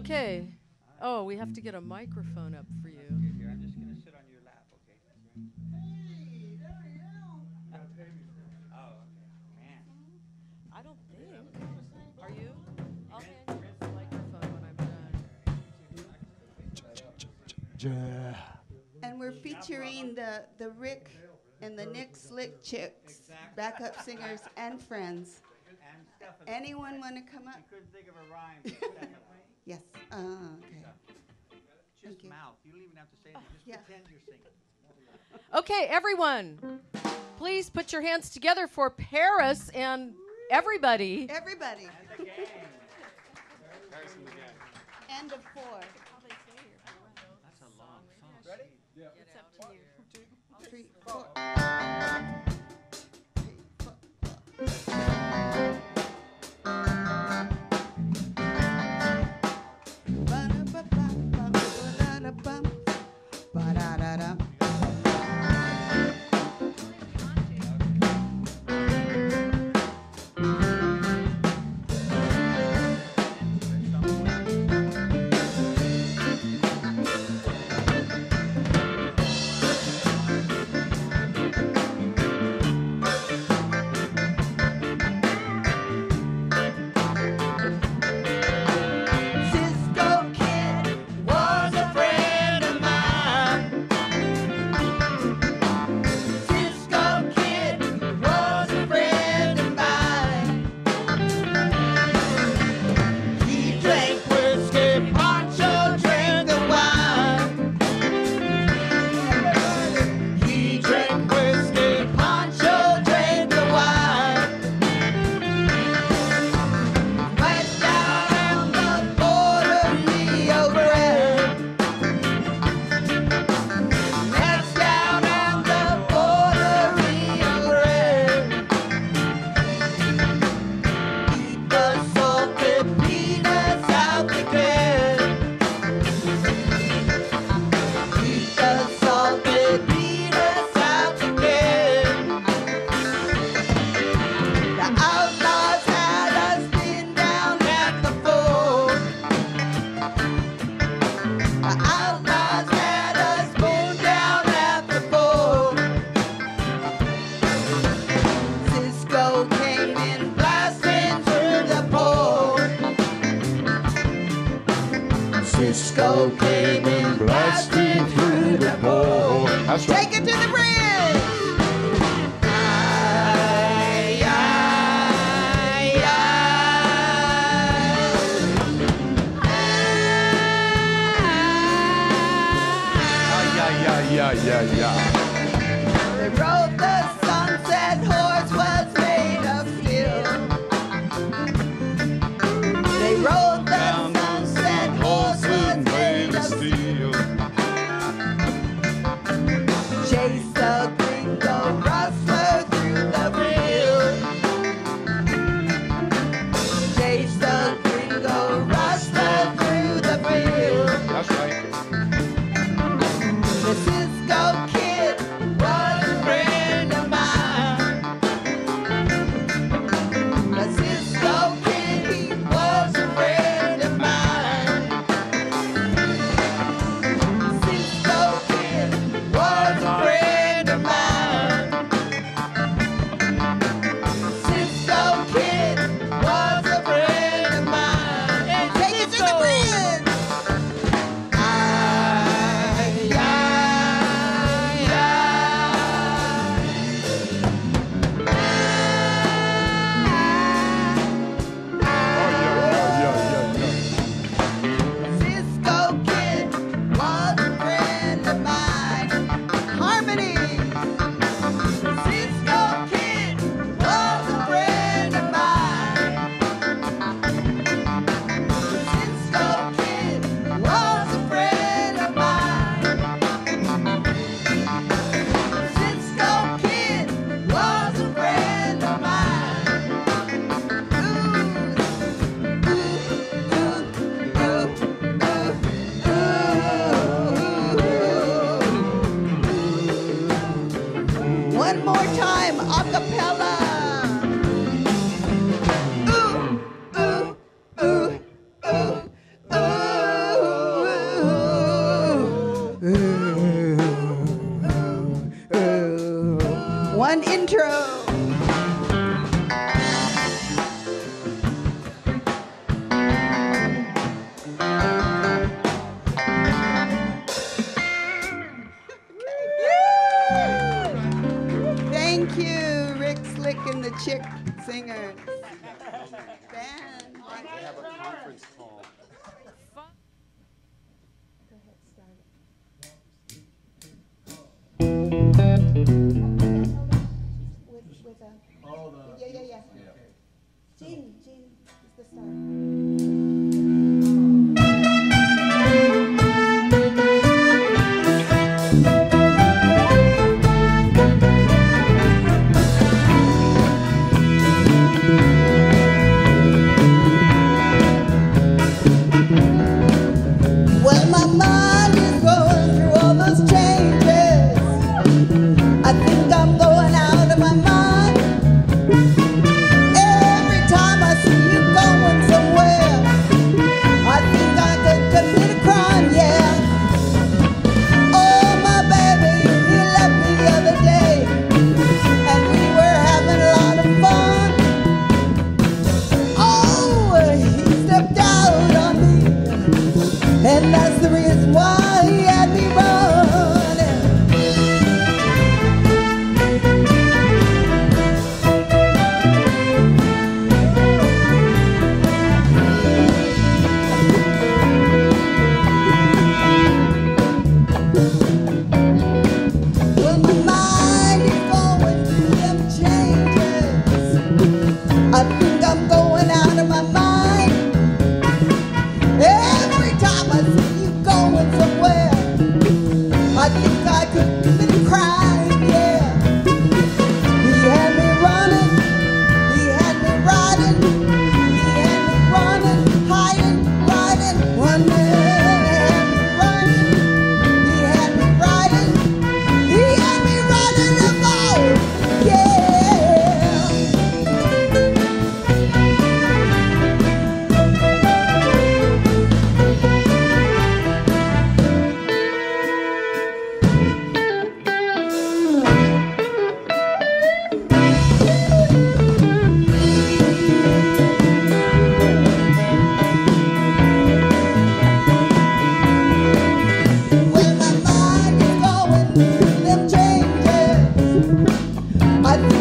Okay. Oh, we have to get a microphone up for you. I'm just gonna sit on your lap, okay? Oh, okay. Man. I don't think. Oh, Are you? I'll hand you the microphone when I'm done. And we're featuring the, the Rick and the Nick Slick Chicks, backup singers and friends. And Anyone want to come up? She couldn't think of a rhyme for Stephanie. Yes. Uh, okay. Thank Just you. mouth. You don't even have to say anything. Just yeah. pretend you're singing. Okay, everyone, please put your hands together for Paris and everybody. Everybody. And the gang. End of four. That's a long song. Ready? Three, four. Cisco came through the port. That's right. Take it to the bridge. Ay, ay, ay. Yeah, yeah, intro. Thank you, Rick Slick and the Chick Singers. Band. have a conference call. With, with a, yeah, yeah, yeah. Gene, Gene is the star. I think I could commit a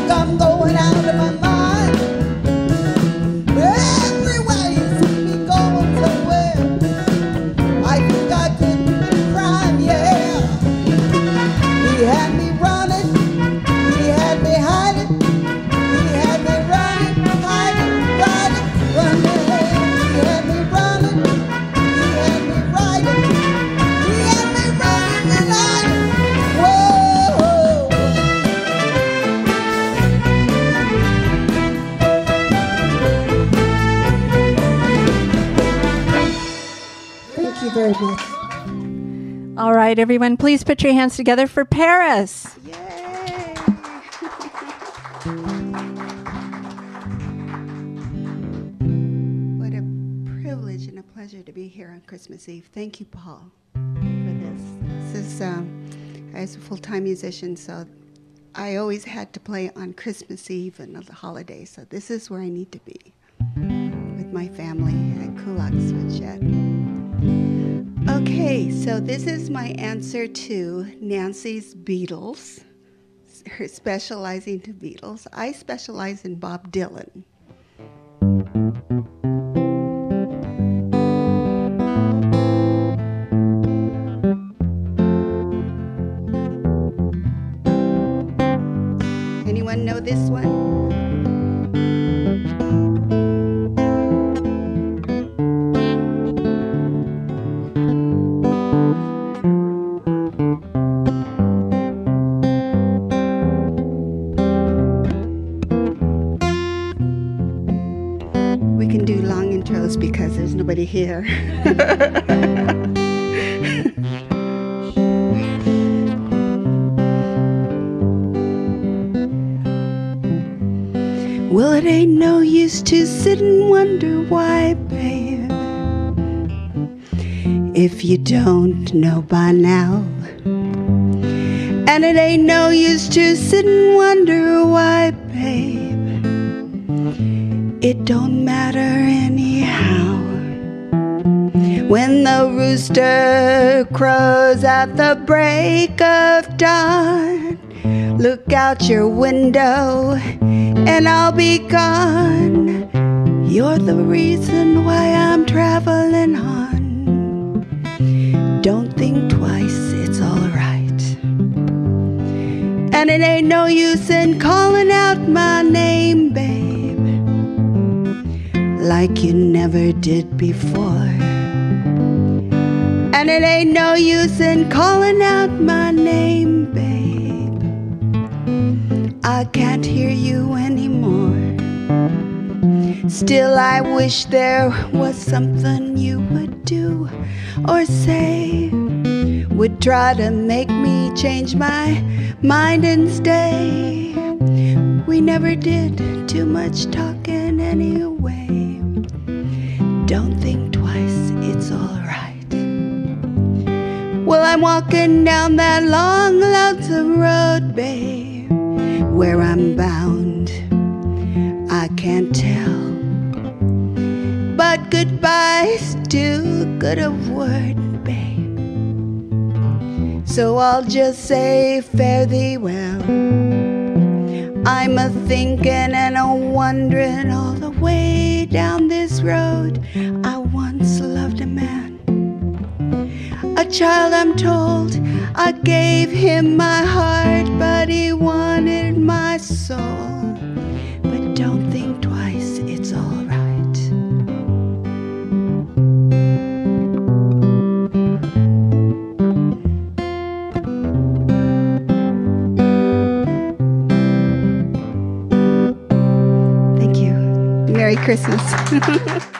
I'm going out of my mind. Right, everyone, please put your hands together for Paris. Yay. what a privilege and a pleasure to be here on Christmas Eve. Thank you, Paul, for this. This is, um, I was a full-time musician, so I always had to play on Christmas Eve and the holidays. So this is where I need to be with my family at Kulak's Woodshed. Okay, so this is my answer to Nancy's Beatles, her specializing to Beatles. I specialize in Bob Dylan. No use to sit and wonder why, babe. If you don't know by now. And it ain't no use to sit and wonder why, babe. It don't matter anyhow. When the rooster crows at the break of dawn, look out your window and I'll be gone. You're the reason why I'm traveling on. Don't think twice, it's alright. And it ain't no use in calling out my name, babe, like you never did before. And it ain't no use in calling out my name, babe. I can't hear you anymore. Still, I wish there was something you would do or say. Would try to make me change my mind and stay. We never did too much talking anyway. Don't think twice, it's alright. Well, I'm walking down that long, lonesome road, babe, where I'm bound. I can't tell. But goodbye's too good a word, babe. So I'll just say fare thee well. I'm a thinking and a wondering all the way down this road. I once loved a man, a child, I'm told. I gave him my heart, he wanted my soul. But don't think twice, it's alright. Thank you. Merry Christmas.